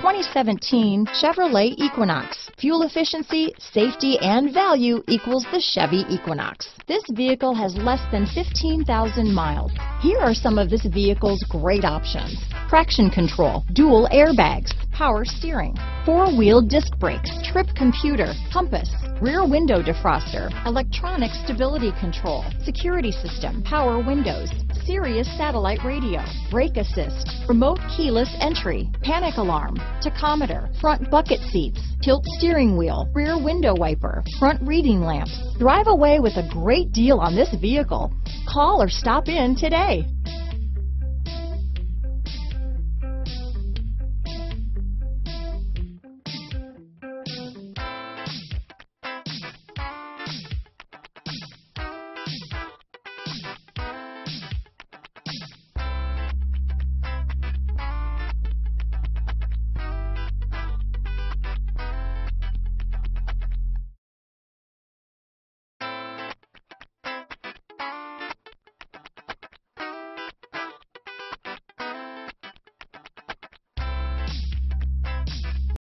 2017 Chevrolet Equinox. Fuel efficiency, safety, and value equals the Chevy Equinox. This vehicle has less than 15,000 miles. Here are some of this vehicle's great options. Traction control, dual airbags, power steering, four-wheel disc brakes, trip computer, compass, rear window defroster, electronic stability control, security system, power windows, Sirius satellite radio, brake assist, remote keyless entry, panic alarm, tachometer, front bucket seats, tilt steering wheel, rear window wiper, front reading lamps. Drive away with a great deal on this vehicle. Call or stop in today.